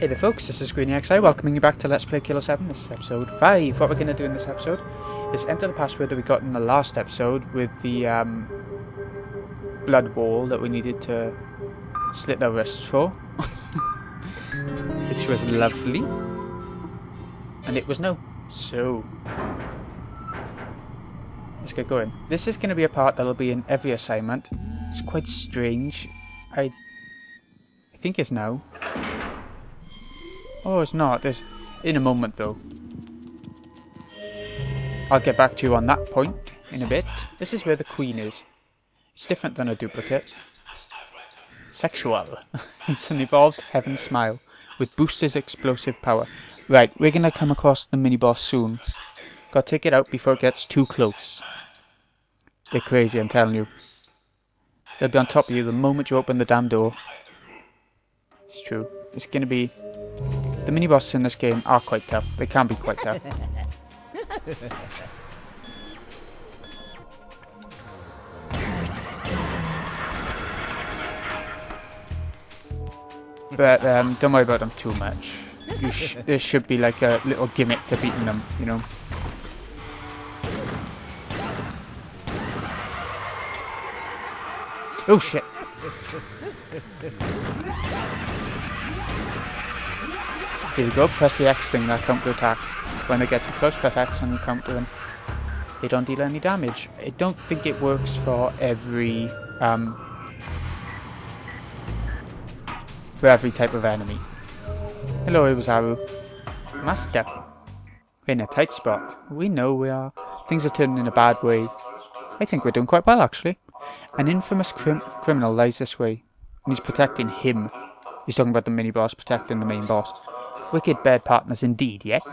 Hey there folks, this is Greeny XI welcoming you back to Let's Play Killer 7. This is episode 5. What we're going to do in this episode is enter the password that we got in the last episode with the um, blood wall that we needed to slit our wrists for. Which was lovely. And it was no. So, let's get going. This is going to be a part that'll be in every assignment. It's quite strange. I, I think it's now. Oh, it's not. There's in a moment though. I'll get back to you on that point in a bit. This is where the queen is. It's different than a duplicate. Sexual. it's an evolved heaven smile with Booster's explosive power. Right, we're gonna come across the mini boss soon. Gotta take it out before it gets too close. They're crazy, I'm telling you. They'll be on top of you the moment you open the damn door. It's true. It's gonna be the mini bosses in this game are quite tough. They can be quite tough. but um, don't worry about them too much. Sh there should be like a little gimmick to beating them, you know. Oh shit! Here we go, press the X thing, that counter attack. When they get too close, press X and counter them. They don't deal any damage. I don't think it works for every um, for every type of enemy. Hello, Iwazaru. Master. We're in a tight spot. We know we are. Things are turning in a bad way. I think we're doing quite well, actually. An infamous crim criminal lies this way, and he's protecting him. He's talking about the mini-boss protecting the main boss. Wicked bad partners indeed, yes?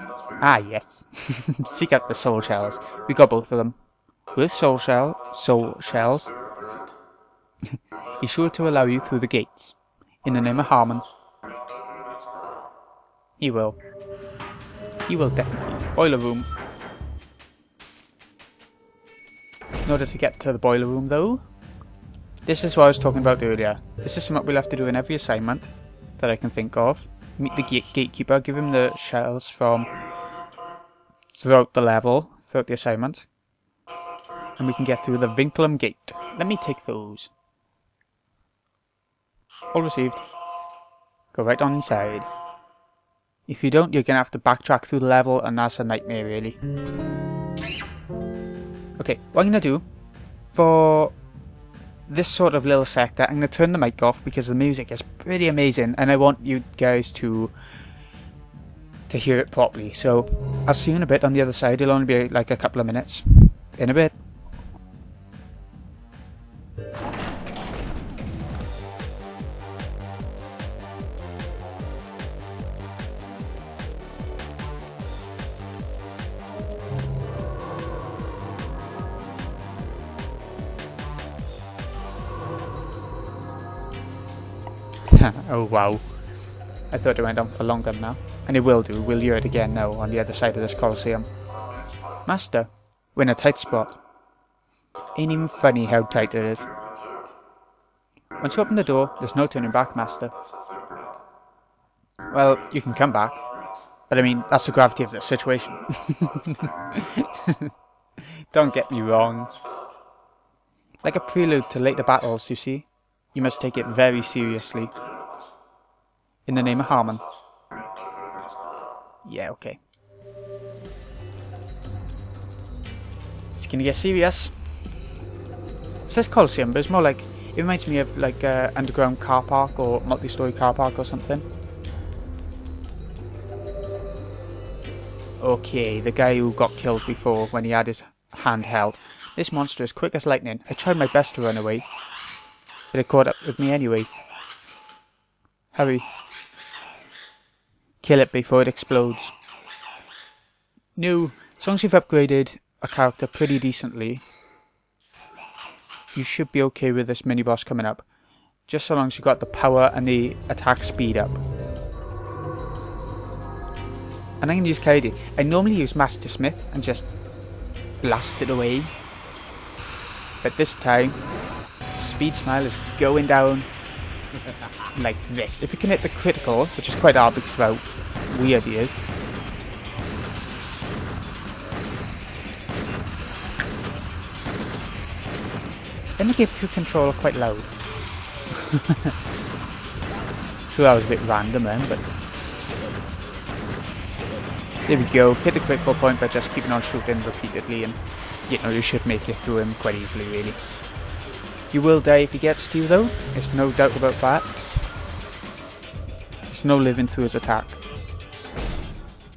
Ah, yes. Seek out the soul shells. We got both of them. With soul shell, soul shells, he's sure to allow you through the gates. In the name of Harman. He will. He will definitely. Boiler room. In order to get to the boiler room, though, this is what I was talking about earlier. This is something we'll have to do in every assignment that I can think of meet the gate gatekeeper, give him the shells from throughout the level, throughout the assignment. And we can get through the Vinculum gate. Let me take those. All received. Go right on inside. If you don't, you're going to have to backtrack through the level, and that's a nightmare, really. Okay, what I'm going to do, for this sort of little sector, I'm going to turn the mic off because the music is pretty amazing and I want you guys to to hear it properly. So I'll see you in a bit on the other side. It'll only be like a couple of minutes. In a bit. oh wow. I thought it went on for longer now. And it will do, we'll hear it again now on the other side of this Colosseum. Master, we're in a tight spot. Ain't even funny how tight it is. Once you open the door, there's no turning back, Master. Well, you can come back. But I mean, that's the gravity of the situation. Don't get me wrong. Like a prelude to later battles, you see? You must take it very seriously. In the name of Harman. Yeah, okay. It's gonna get serious. It says Coliseum, but it's more like... It reminds me of like uh, underground car park or multi-story car park or something. Okay, the guy who got killed before when he had his hand held. This monster is quick as lightning. I tried my best to run away. But it caught up with me anyway. Hurry. Kill it before it explodes. No, as long as you've upgraded a character pretty decently, you should be okay with this mini boss coming up. Just so long as you've got the power and the attack speed up. And I'm going to use Kaede. I normally use Master Smith and just blast it away. But this time, Speed Smile is going down. like this. If you can hit the critical, which is quite hard because of how weird he is. Then the game controller quite loud. sure that was a bit random then, but there we go. Hit the critical point by just keeping on shooting repeatedly and you know, you should make it through him quite easily really. You will die if he gets to you though, there's no doubt about that. No living through his attack.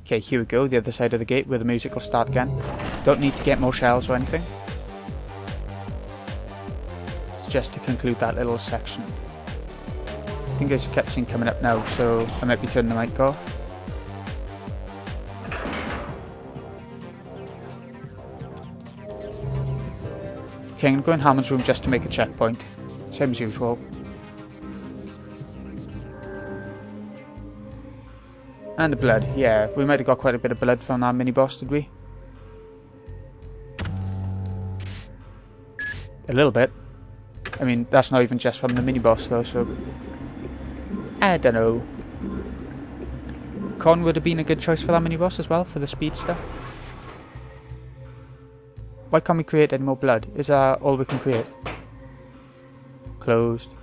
Okay, here we go, the other side of the gate where the music will start again. Don't need to get more shells or anything. It's just to conclude that little section. I think there's a cutscene coming up now, so I might be turning the mic off. Okay, I'm going to go in Harman's room just to make a checkpoint. Same as usual. And the blood, yeah. We might have got quite a bit of blood from that mini-boss, did we? A little bit. I mean, that's not even just from the mini-boss though, so... I don't know. Con would have been a good choice for that mini-boss as well, for the speedster. Why can't we create any more blood? Is that all we can create? Closed.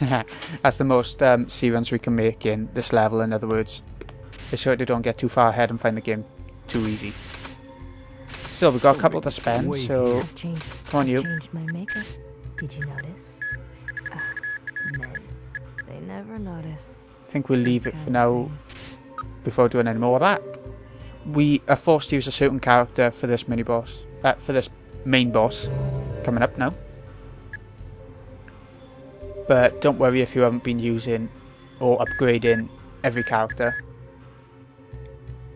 That's the most um, serums we can make in this level, in other words. They sure they don't get too far ahead and find the game too easy. Still, we've got a couple to spend, so come on you. My makeup. Did you notice? Ah, no. They never notice. I think we'll leave it for now before doing any more of that we are forced to use a certain character for this mini boss, uh, for this main boss coming up now. But don't worry if you haven't been using or upgrading every character.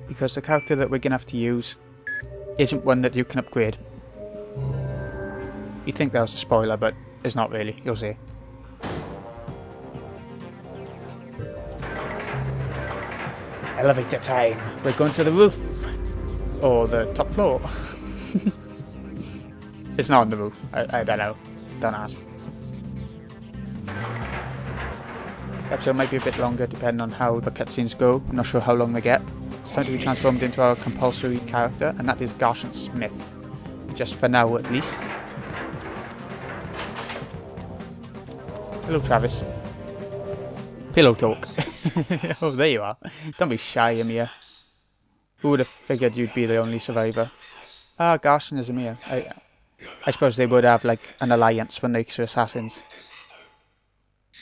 Because the character that we're going to have to use isn't one that you can upgrade. You'd think that was a spoiler, but it's not really, you'll see. Elevator time. We're going to the roof. Or the top floor. it's not on the roof. I, I don't know. Don't ask. Episode might be a bit longer depending on how the cutscenes go. I'm not sure how long they get. It's time to be transformed into our compulsory character, and that is Garcian Smith. Just for now, at least. Hello, Travis. Pillow talk. oh, there you are. Don't be shy, Emir. Who would have figured you'd be the only survivor? Ah, Garcian is Emir. I, I suppose they would have, like, an alliance when they are assassins.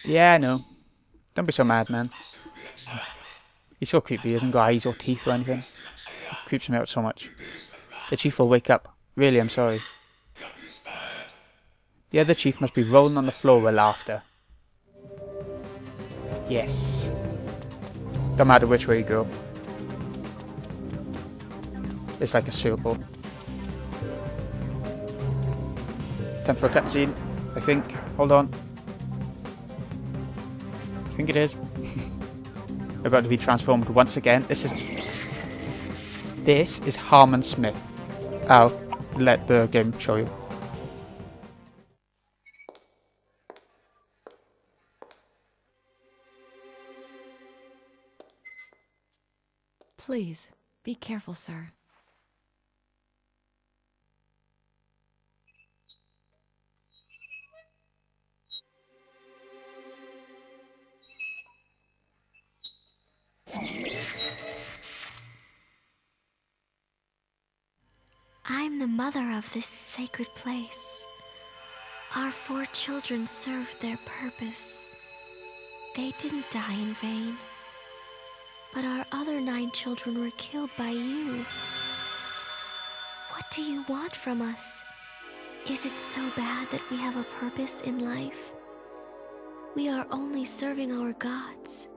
Yeah, I know. Don't be so mad, man. He's so creepy, he hasn't got eyes or teeth or anything. It creeps me out so much. The chief will wake up. Really, I'm sorry. The other chief must be rolling on the floor with laughter. Yes. Don't matter which way you go. It's like a circle. Time for a cutscene, I think. Hold on. Think it is. We're about to be transformed once again. This is... This is Harman Smith. I'll let the game show you. Please, be careful, sir. I'm the mother of this sacred place. Our four children served their purpose. They didn't die in vain. But our other nine children were killed by you. What do you want from us? Is it so bad that we have a purpose in life? We are only serving our gods.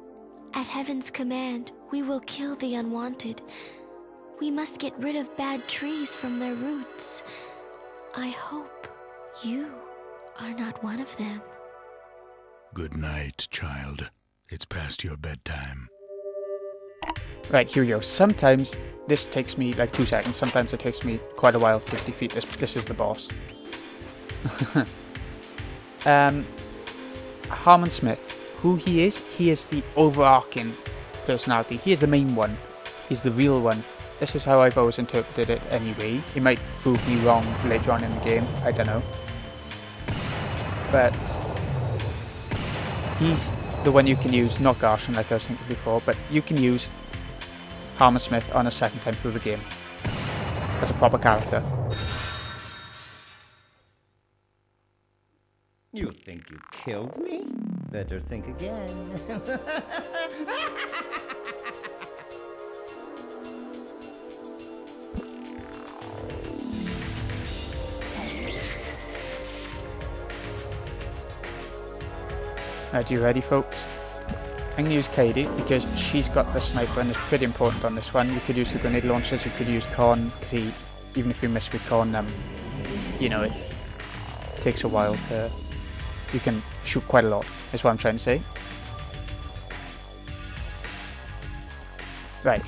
At heaven's command, we will kill the unwanted. We must get rid of bad trees from their roots. I hope you are not one of them. Good night, child. It's past your bedtime. Right, here we go. Sometimes this takes me like two seconds. Sometimes it takes me quite a while to defeat this. This is the boss. um, Harman Smith, who he is, he is the overarching personality. He is the main one. He's the real one. This is how I've always interpreted it anyway. It might prove me wrong later on in the game, I don't know. But he's the one you can use, not Garcian like I was thinking before, but you can use Harman Smith on a second time through the game as a proper character. You think you killed me? Better think again. Are you ready, folks? I'm going to use Katie because she's got the sniper and it's pretty important on this one. You could use the grenade launchers, you could use Con, because he, even if you miss with Con, um, you know, it takes a while to. You can shoot quite a lot, is what I'm trying to say. Right.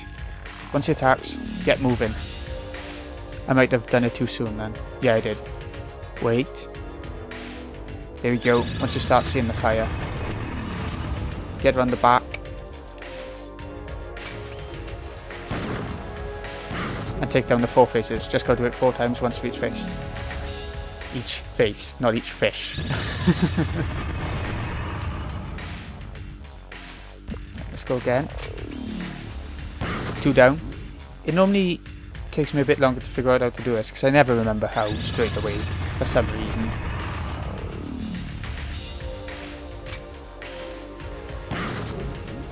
Once he attacks, get moving. I might have done it too soon then. Yeah, I did. Wait. There we go. Once you start seeing the fire, get around the back. And take down the four faces. Just gotta do it four times, once for each face. Each face, not each fish. Let's go again. Two down. It normally takes me a bit longer to figure out how to do this because I never remember how straight away for some reason.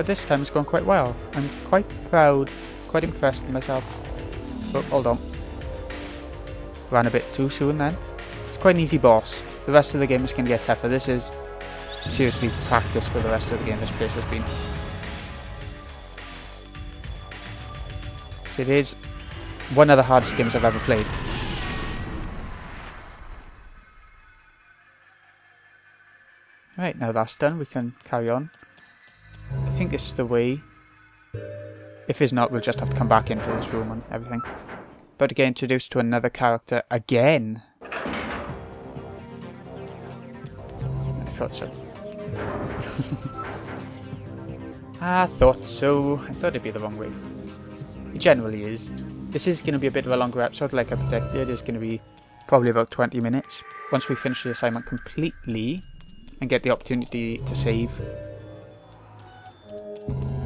But this time it's gone quite well. I'm quite proud, quite impressed with myself. Oh, hold on. Ran a bit too soon then. It's quite an easy boss. The rest of the game is going to get tougher. This is seriously practice for the rest of the game this place has been. So it is one of the hardest games I've ever played. Right, now that's done, we can carry on. I think it's the way. If it's not, we'll just have to come back into this room and everything. But to get introduced to another character again. I thought so. I thought so. I thought it'd be the wrong way. It generally is. This is going to be a bit of a longer episode, like I predicted. It's going to be probably about 20 minutes. Once we finish the assignment completely and get the opportunity to save,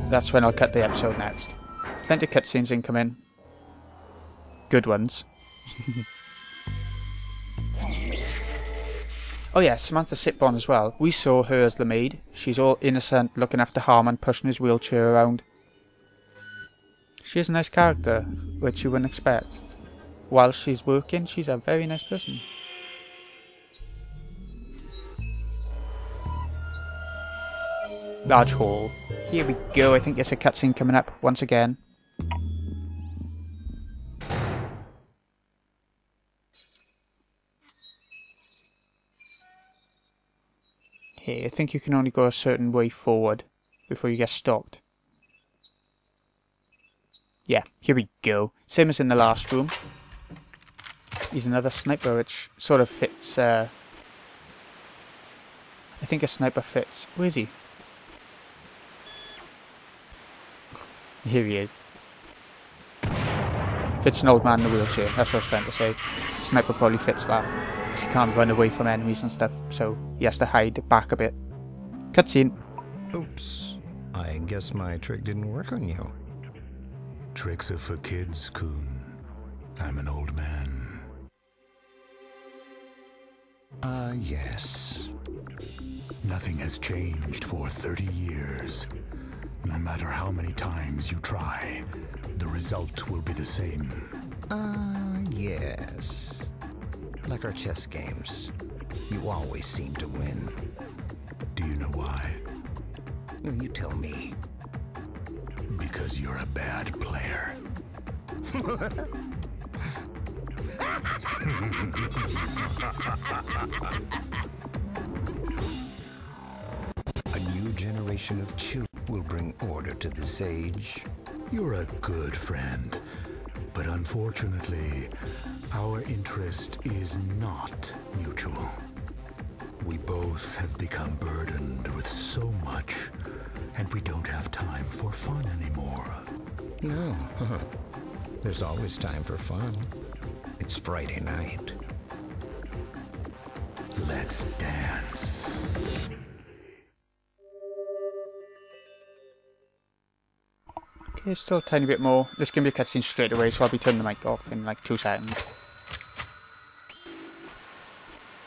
that's when I'll cut the episode next. Plenty of cutscenes incoming. Good ones. oh yeah, Samantha Sitbon as well. We saw her as the maid. She's all innocent, looking after Harman, pushing his wheelchair around. She's a nice character, which you wouldn't expect. While she's working, she's a very nice person. Large hall. Here we go, I think there's a cutscene coming up once again. Here, I think you can only go a certain way forward before you get stopped. Yeah, here we go. Same as in the last room. He's another sniper, which sort of fits, uh... I think a sniper fits. Where is he? Here he is. Fits an old man in a wheelchair, that's what I was trying to say. Sniper probably fits that. Because he can't run away from enemies and stuff, so he has to hide back a bit. Cutscene. Oops. I guess my trick didn't work on you. Tricks are for kids, Kun. I'm an old man. Ah, uh, yes. Nothing has changed for 30 years. No matter how many times you try, the result will be the same. Ah, uh, yes. Like our chess games. You always seem to win. Do you know why? You tell me. Because you're a bad player. a new generation of children will bring order to this age. You're a good friend. But unfortunately, our interest is not mutual. We both have become burdened with so much, and we don't have time for fun anymore. No. There's always time for fun. It's Friday night. Let's dance. Okay, still a tiny bit more. This can be a cutscene straight away, so I'll be turning the mic off in like two seconds.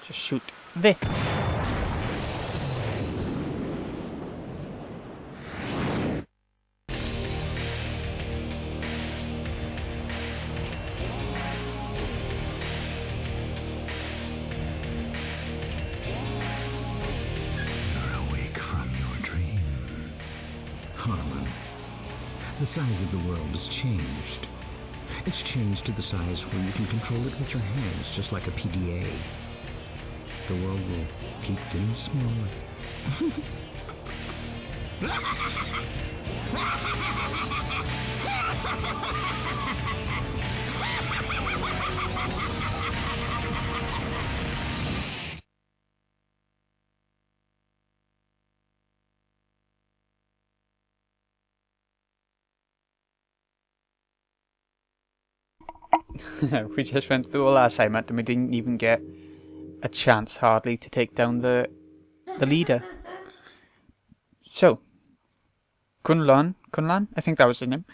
Just shoot there. Size of the world has changed. It's changed to the size where you can control it with your hands, just like a PDA. The world will keep getting smaller. we just went through all our assignment and we didn't even get a chance hardly to take down the the leader. So Kunlan Kunlan, I think that was his name,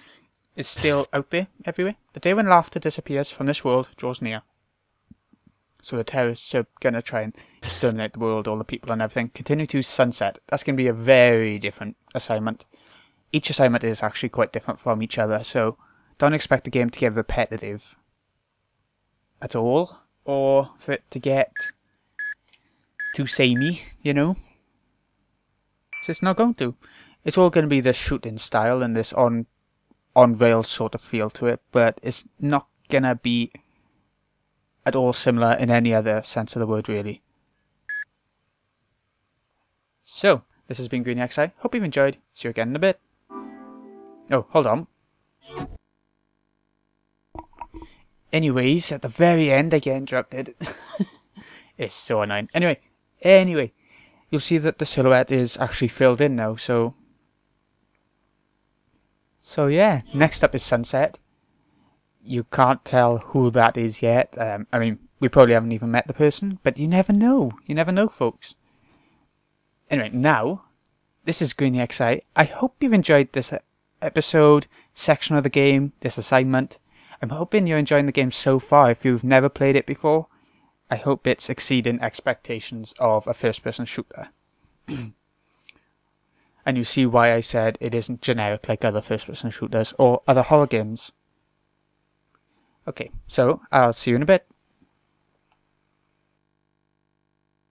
is still out there everywhere. The day when laughter disappears from this world draws near. So the terrorists are gonna try and exterminate the world, all the people and everything. Continue to sunset. That's gonna be a very different assignment. Each assignment is actually quite different from each other, so don't expect the game to get repetitive at all, or for it to get too samey, you know. So it's not going to. It's all going to be this shooting style and this on on rails sort of feel to it, but it's not gonna be at all similar in any other sense of the word, really. So, this has been Green XI. Hope you've enjoyed. See you again in a bit. Oh, hold on. Anyways, at the very end, I get interrupted. it's so annoying. Anyway, anyway, you'll see that the silhouette is actually filled in now. So, so yeah. Next up is sunset. You can't tell who that is yet. Um, I mean, we probably haven't even met the person, but you never know. You never know, folks. Anyway, now this is Greeny XI. I hope you've enjoyed this episode, section of the game, this assignment. I'm hoping you're enjoying the game so far. If you've never played it before, I hope it's exceeding expectations of a first person shooter. and you see why I said it isn't generic like other first person shooters or other horror games. Okay, so I'll see you in a bit.